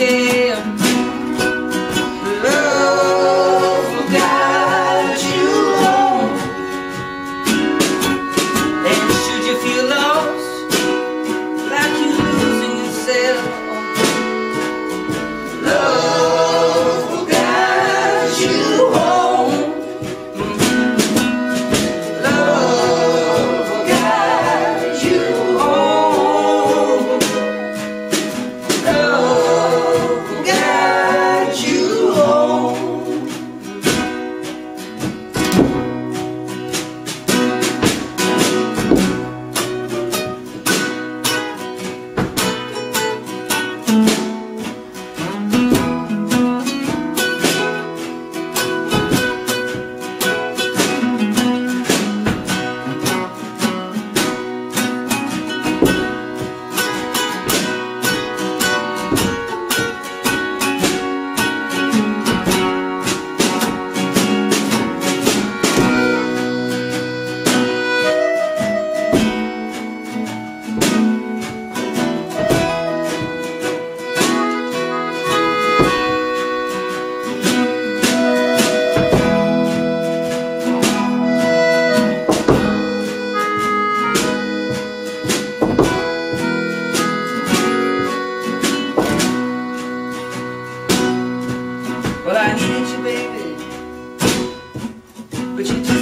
Yeah. te.